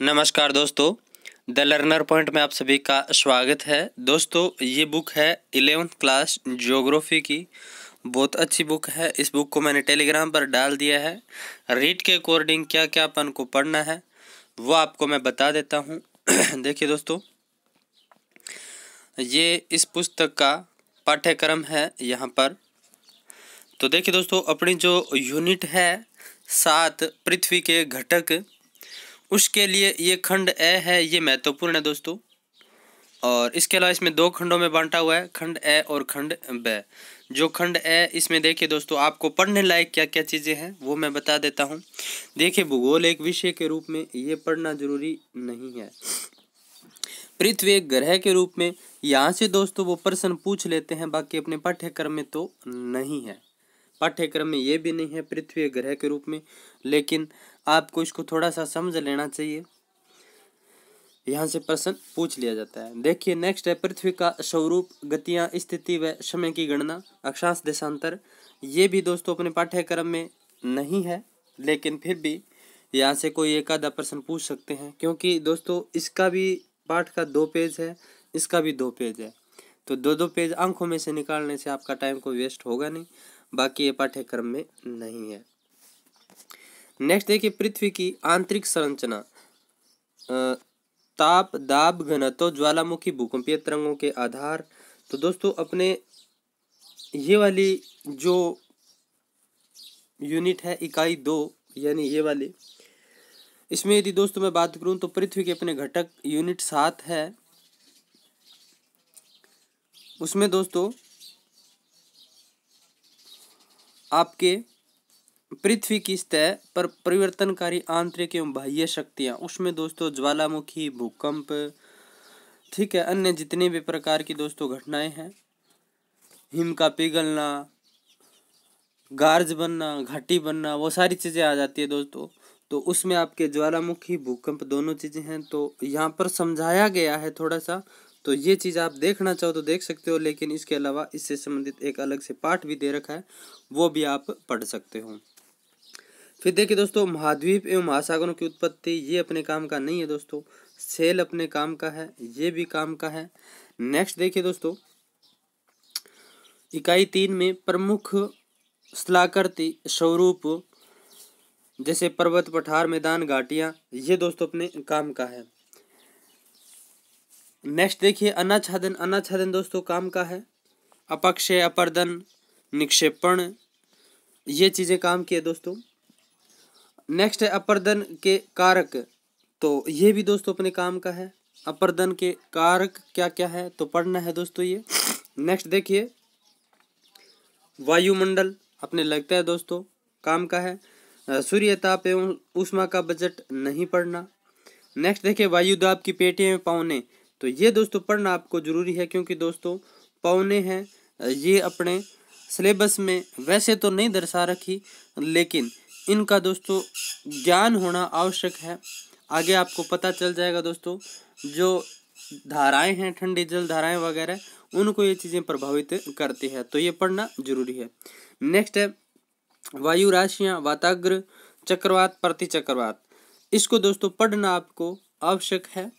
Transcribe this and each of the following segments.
नमस्कार दोस्तों, the learner point में आप सभी का स्वागत है। दोस्तों, ये बुक है इलेवेंथ क्लास ज्योग्राफी की। बहुत अच्छी बुक है। इस बुक को मैंने टेलीग्राम पर डाल दिया है। रीड के अकॉर्डिंग क्या क्या अपन को पढ़ना है, वो आपको मैं बता देता हूँ। देखिए दोस्तों, ये इस पुस्तक का पाठ्यक्रम है यहाँ पर। तो देखिए दोस्तों, अपनी जो यूनिट है, सात पृथ्वी के घटक उसके लिए ये खंड ए है, ये महत्वपूर्ण है दोस्तों। और इसके अलावा इसमें दो खंडों में बांटा हुआ है, खंड ए और खंड ब। जो खंड ए, इसमें देखिए दोस्तों, आपको पढ़ने लायक क्या क्या चीज़ें हैं, वो मैं बता देता हूँ। देखिए, भूगोल एक विषय के रूप में ये पढ़ना ज़रूरी नहीं है। पृथ्वी एक ग्रह के रूप में, यहाँ से दोस्तों वो प्रश्न पूछ लेते हैं, बाकी अपने पाठ्यक्रम में तो नहीं है। पाठ्यक्रम में ये भी नहीं है, पृथ्वी ग्रह के रूप में, लेकिन आपको इसको थोड़ा सा समझ लेना चाहिए। यहाँ से प्रश्न पूछ लिया जाता है। देखिए नेक्स्ट है, पृथ्वी का स्वरूप, गतियाँ, स्थिति व समय की गणना, अक्षांश, देशांतर। ये भी दोस्तों अपने पाठ्यक्रम में नहीं है, लेकिन फिर भी यहाँ से कोई एक आधा प्रश्न पूछ सकते हैं, क्योंकि दोस्तों इसका भी पाठ का दो पेज है, इसका भी दो पेज है। तो दो दो पेज आँखों में से निकालने से आपका टाइम को वेस्ट होगा नहीं, बाकी ये पाठ्यक्रम में नहीं है। नेक्स्ट देखिए, पृथ्वी की आंतरिक संरचना। ताप, दाब, घनत्व, ज्वालामुखी, भूकंपीय तरंगों के आधार। तो दोस्तों, अपने ये वाली जो यूनिट है, इकाई दो, यानी ये वाली, इसमें यदि दोस्तों मैं बात करूँ तो पृथ्वी के अपने घटक यूनिट सात है। उसमें दोस्तों, आपके पृथ्वी की सतह पर परिवर्तनकारी आंतरिक एवं बाह्य शक्तियाँ, उसमें दोस्तों ज्वालामुखी, भूकंप, ठीक है, अन्य जितने भी प्रकार की दोस्तों घटनाएँ हैं, हिम का पिघलना, गार्ज बनना, घाटी बनना, वो सारी चीज़ें आ जाती है दोस्तों। तो उसमें आपके ज्वालामुखी, भूकंप दोनों चीज़ें हैं तो यहाँ पर समझाया गया है थोड़ा सा तो ये चीज़ आप देखना चाहो तो देख सकते हो, लेकिन इसके अलावा इससे संबंधित एक अलग से पाठ भी दे रखा है, वो भी आप पढ़ सकते हो। फिर देखिए दोस्तों, महाद्वीप एवं महासागरों की उत्पत्ति, ये अपने काम का नहीं है दोस्तों। सेल अपने काम का है, ये भी काम का है। नेक्स्ट देखिए दोस्तों, इकाई तीन में प्रमुख स्थलाकृति स्वरूप, जैसे पर्वत, पठार, मैदान, घाटियाँ, ये दोस्तों अपने काम का है। नेक्स्ट देखिए, अनाच्छादन अनाच्छादन दोस्तों काम का है। अपक्षय, अपर्दन, निक्षेपण, ये चीज़ें काम की है दोस्तों। नेक्स्ट है अपर्दन के कारक। तो ये भी दोस्तों अपने काम का है। अपर्दन के कारक क्या क्या है? तो पढ़ना है दोस्तों ये। नेक्स्ट देखिए। वायुमंडल अपने लगता है दोस्तों, काम का है। सूर्य ताप एवं उष्मा का बजट नहीं पढ़ना। नेक्स्ट देखिए वायु दाब की पेटियाँ में पौने। तो ये दोस्तों पढ़ना आपको ज़रूरी है क्योंकि दोस्तों पौने हैं। ये अपने सिलेबस में वैसे तो नहीं दर्शा रखी, लेकिन इनका दोस्तों ज्ञान होना आवश्यक है। आगे आपको पता चल जाएगा दोस्तों, जो धाराएँ हैं, ठंडी जल धाराएँ वगैरह, उनको ये चीज़ें प्रभावित करती है। तो ये पढ़ना ज़रूरी है। नेक्स्ट है, वायु राशियाँ, वाताग्र चक्रवात, प्रति चक्रवात। इसको दोस्तों पढ़ना आपको आवश्यक है।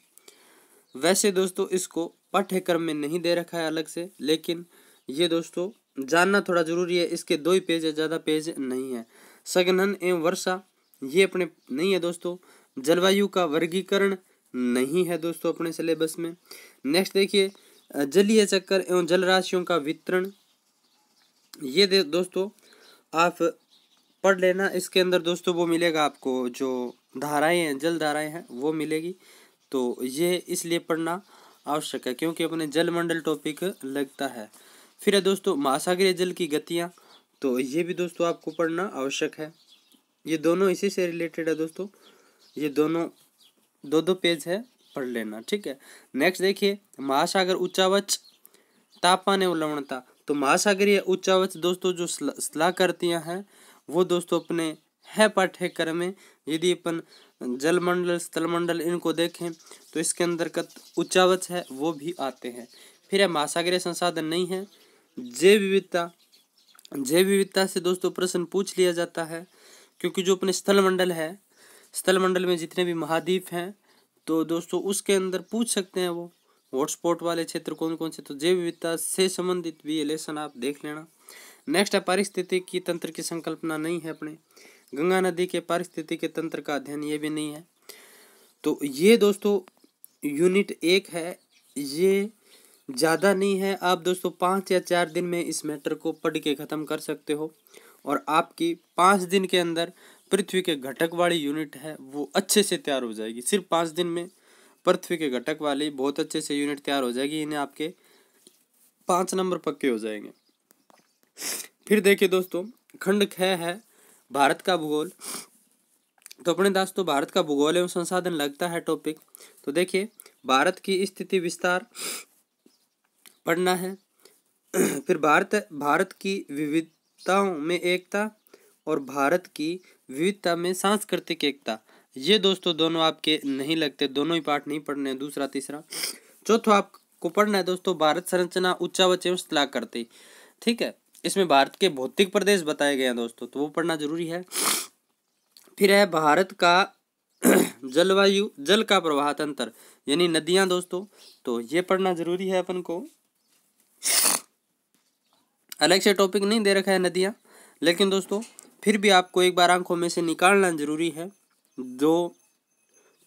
वैसे दोस्तों इसको पाठ्यक्रम में नहीं दे रखा है अलग से, लेकिन ये दोस्तों जानना थोड़ा ज़रूरी है, इसके दो ही पेज है, ज़्यादा पेज नहीं है। सघनन एवं वर्षा। ये अपने नहीं है दोस्तों। जलवायु का वर्गीकरण नहीं है दोस्तों अपने सिलेबस में। नेक्स्ट देखिए, जलीय चक्कर एवं जल राशियों का वितरण। ये दे दोस्तों, आप पढ़ लेना। इसके अंदर दोस्तों वो मिलेगा आपको, जो धाराएँ हैं, जल धाराएँ हैं, वो मिलेगी। तो ये इसलिए पढ़ना आवश्यक है, क्योंकि अपने जलमंडल टॉपिक लगता है। फिर है दोस्तों, महासागरीय जल की गतियाँ। तो ये भी दोस्तों आपको पढ़ना आवश्यक है। ये दोनों इसी से रिलेटेड है दोस्तों। ये दोनों, दो दो पेज है, पढ़ लेना, ठीक है? नेक्स्ट देखिए, महासागर उच्चावच, तापमान एवं लवणता। तो महासागरीय उच्चावच दोस्तों जो सलाह करतियाँ हैं, वो दोस्तों अपने है पाठ्यक्रम में। यदि अपन जलमंडल, स्थलमंडल इनको देखें तो इसके अंतर्गत उच्चावच है, वो भी आते हैं। फिर है महासागरीय संसाधन नहीं है। जैव विविधता जैव विविधता से दोस्तों प्रश्न पूछ लिया जाता है, क्योंकि जो अपने स्थल मंडल है स्थल मंडल में जितने भी महाद्वीप हैं तो दोस्तों उसके अंदर पूछ सकते हैं वो, हॉटस्पॉट वाले क्षेत्र कौन कौन से तो जैव विविधता से संबंधित भी ये लेसन आप देख लेना। नेक्स्ट है पारिस्थितिकी तंत्र की संकल्पना नहीं है अपने। गंगा नदी के पारिस्थितिकी तंत्र का अध्ययन ये भी नहीं है। तो ये दोस्तों यूनिट एक है, ये ज़्यादा नहीं है, आप दोस्तों पाँच या चार दिन में इस मैटर को पढ़ के ख़त्म कर सकते हो। और आपकी पाँच दिन के अंदर पृथ्वी के घटक वाली यूनिट है, वो अच्छे से तैयार हो जाएगी। सिर्फ़ पाँच दिन में पृथ्वी के घटक वाली बहुत अच्छे से यूनिट तैयार हो जाएगी, इन्हें आपके पाँच नंबर पक्के हो जाएँगे। फिर देखिए दोस्तों, खंड ख है भारत का भूगोल। तो अपने दोस्तों, भारत का भूगोल एवं संसाधन लगता है टॉपिक तो देखिए, भारत की स्थिति विस्तार पढ़ना है। फिर भारत भारत की विविधताओं में एकता और भारत की विविधता में सांस्कृतिक एकता। ये दोस्तों, दोनों आपके नहीं लगते, दोनों ही पाठ नहीं पढ़ने दूसरा, तीसरा। चौथा आपको पढ़ना है दोस्तों, भारत संरचना उच्चावच एवं करते ठीक है, इसमें भारत के भौतिक प्रदेश बताए गए हैं दोस्तों तो वो पढ़ना ज़रूरी है। फिर है भारत का जलवायु, जल का प्रवाह तंत्र, यानी नदियाँ दोस्तों तो ये पढ़ना ज़रूरी है अपन को। अलग से टॉपिक नहीं दे रखा है नदियाँ। लेकिन दोस्तों, फिर भी आपको एक बार आँखों में से निकालना ज़रूरी है। दो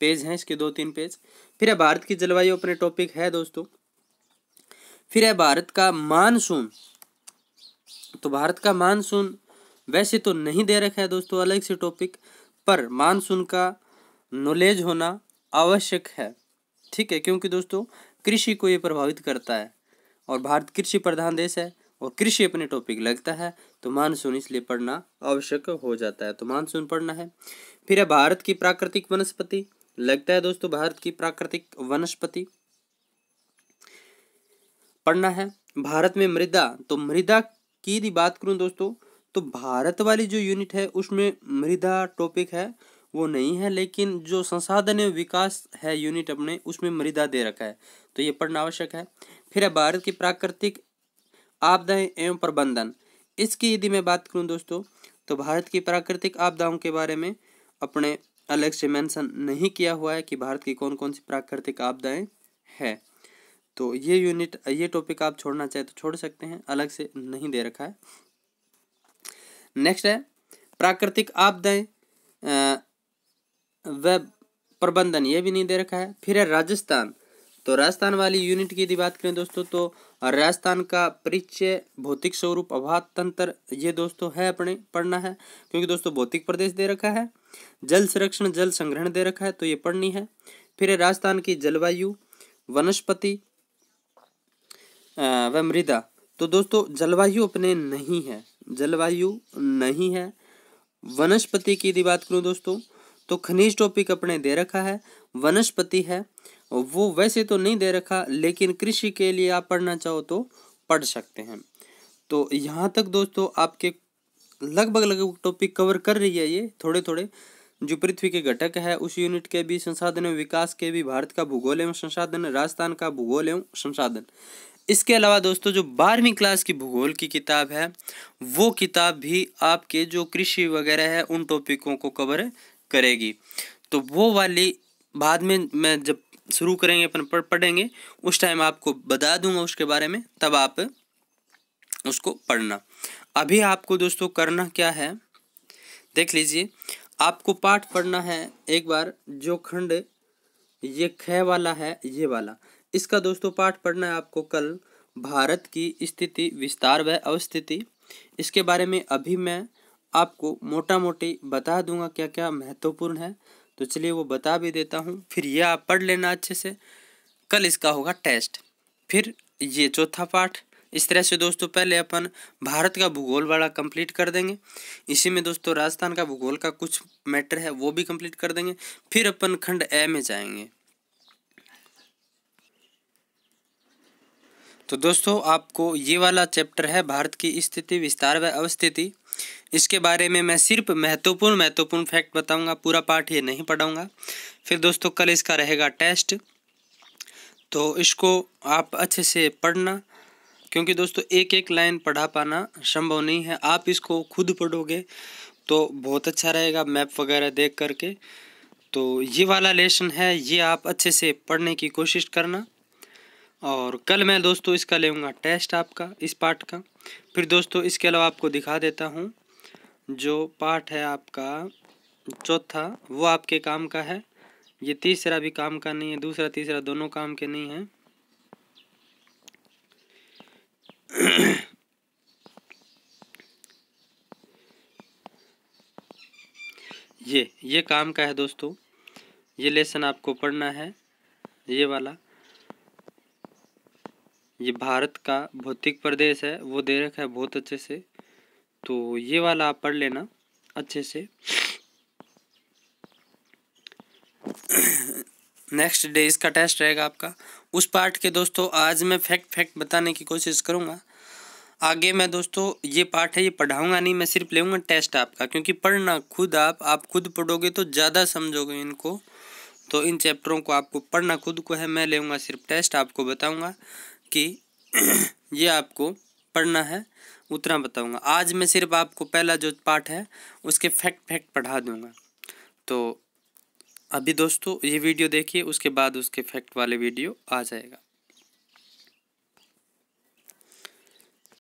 पेज हैं इसके, दो तीन पेज। फिर है भारत की जलवायु अपने टॉपिक है दोस्तों। फिर है भारत का मानसून। तो भारत का मानसून वैसे तो नहीं दे रखा है दोस्तों, अलग से टॉपिक पर मानसून का नॉलेज होना आवश्यक है। ठीक है, क्योंकि दोस्तों, कृषि को ये प्रभावित करता है। और भारत कृषि प्रधान देश है। और कृषि अपने टॉपिक लगता है तो मानसून इसलिए पढ़ना आवश्यक हो जाता है तो मानसून पढ़ना है। फिर है भारत की प्राकृतिक वनस्पति, लगता है दोस्तों भारत की प्राकृतिक वनस्पति। पढ़ना है भारत में मृदा तो मृदा की यदि बात करूँ दोस्तों तो भारत वाली जो यूनिट है, उसमें मृदा टॉपिक है, वो नहीं है, लेकिन जो संसाधन विकास है यूनिट अपने, उसमें मृदा दे रखा है तो ये पढ़ना आवश्यक है। फिर है भारत की प्राकृतिक आपदाएँ एवं प्रबंधन। इसकी यदि मैं बात करूँ दोस्तों तो भारत की प्राकृतिक आपदाओं के बारे में अपने अलग से मेंशन नहीं किया हुआ है कि भारत की कौन कौन सी प्राकृतिक आपदाएँ है। तो ये यूनिट, ये टॉपिक आप छोड़ना चाहे तो छोड़ सकते हैं, अलग से नहीं दे रखा है। नेक्स्ट है, प्राकृतिक आपदाएँ व प्रबंधन, ये भी नहीं दे रखा है। फिर है राजस्थान। तो राजस्थान वाली यूनिट की यदि बात करें दोस्तों तो राजस्थान का परिचय भौतिक स्वरूप अभात तंत्र, ये दोस्तों है अपने, पढ़ना है। क्योंकि दोस्तों, भौतिक प्रदेश दे रखा है, जल संरक्षण, जल संग्रहण दे रखा है तो ये पढ़नी है। फिर राजस्थान की जलवायु, वनस्पति व मृदा। तो दोस्तों, जलवायु अपने नहीं है, जलवायु नहीं है। वनस्पति की यदि बात करूँ दोस्तों तो खनिज टॉपिक अपने दे रखा है, वनस्पति है, वो वैसे तो नहीं दे रखा, लेकिन कृषि के लिए आप पढ़ना चाहो तो पढ़ सकते हैं। तो यहाँ तक दोस्तों, आपके लगभग लगभग टॉपिक कवर कर रही है ये थोड़े थोड़े जो पृथ्वी के घटक है, उस यूनिट के भी संसाधन एवं विकास के भी, भारत का भूगोल एवं संसाधन, राजस्थान का भूगोल एवं संसाधन। इसके अलावा दोस्तों, जो बारहवीं क्लास की भूगोल की किताब है, वो किताब भी आपके जो कृषि वगैरह है, उन टॉपिकों को कवर करेगी। तो वो वाली बाद में मैं जब शुरू करेंगे, अपन पढ़, पढ़ेंगे, उस टाइम आपको बता दूँगा उसके बारे में, तब आप उसको पढ़ना। अभी आपको दोस्तों करना क्या है, देख लीजिए, आपको पाठ पढ़ना है एक बार, जो खंड ये ख वाला है, ये वाला। इसका दोस्तों पाठ पढ़ना है आपको कल। भारत की स्थिति, विस्तार व अवस्थिति। इसके बारे में अभी मैं आपको मोटा मोटी बता दूँगा क्या क्या महत्वपूर्ण है। तो चलिए वो बता भी देता हूँ। फिर ये आप पढ़ लेना अच्छे से। कल इसका होगा टेस्ट। फिर ये चौथा पाठ। इस तरह से दोस्तों पहले अपन भारत का भूगोल वाला कंप्लीट कर देंगे। इसी में दोस्तों राजस्थान का भूगोल का कुछ मैटर है वो भी कंप्लीट कर देंगे। फिर अपन खंड ए में जाएँगे। तो दोस्तों, आपको ये वाला चैप्टर है, भारत की स्थिति, विस्तार व अवस्थिति। इसके बारे में मैं सिर्फ़ महत्वपूर्ण महत्वपूर्ण फैक्ट बताऊँगा, पूरा पाठ ये नहीं पढ़ाऊँगा। फिर दोस्तों, कल इसका रहेगा टेस्ट तो इसको आप अच्छे से पढ़ना, क्योंकि दोस्तों एक एक लाइन पढ़ा पाना संभव नहीं है। आप इसको खुद पढ़ोगे तो बहुत अच्छा रहेगा मैप वगैरह देख करके। तो ये वाला लेसन है, ये आप अच्छे से पढ़ने की कोशिश करना। और कल मैं दोस्तों इसका लेऊँगा टेस्ट आपका, इस पार्ट का। फिर दोस्तों इसके अलावा आपको दिखा देता हूँ, जो पार्ट है आपका, चौथा, वो आपके काम का है। ये तीसरा भी काम का नहीं है, दूसरा, तीसरा दोनों काम के नहीं है। ये ये काम का है दोस्तों। ये लेसन आपको पढ़ना है, ये वाला। ये भारत का भौतिक प्रदेश है, वो दे रखा है बहुत अच्छे से। तो ये वाला आप पढ़ लेना अच्छे से। नेक्स्ट डे इसका टेस्ट रहेगा आपका। उस पार्ट के दोस्तों, आज मैं फैक्ट फैक्ट बताने की कोशिश करूँगा। आगे मैं दोस्तों, ये पार्ट है, ये पढ़ाऊँगा नहीं, मैं सिर्फ़ लेऊँगा टेस्ट आपका, क्योंकि पढ़ना खुद आप आप खुद पढ़ोगे तो ज़्यादा समझोगे इनको। तो इन चैप्टरों को आपको, पढ़ना खुद को है, मैं लेऊँगा सिर्फ़ टेस्ट आपको बताऊँगा। कि ये आपको पढ़ना है। उतना बताऊँगा। आज मैं सिर्फ़ आपको पहला जो पार्ट है, उसके फैक्ट फैक्ट पढ़ा दूँगा। तो अभी दोस्तों, ये वीडियो देखिए, उसके बाद उसके फैक्ट वाले वीडियो आ जाएगा।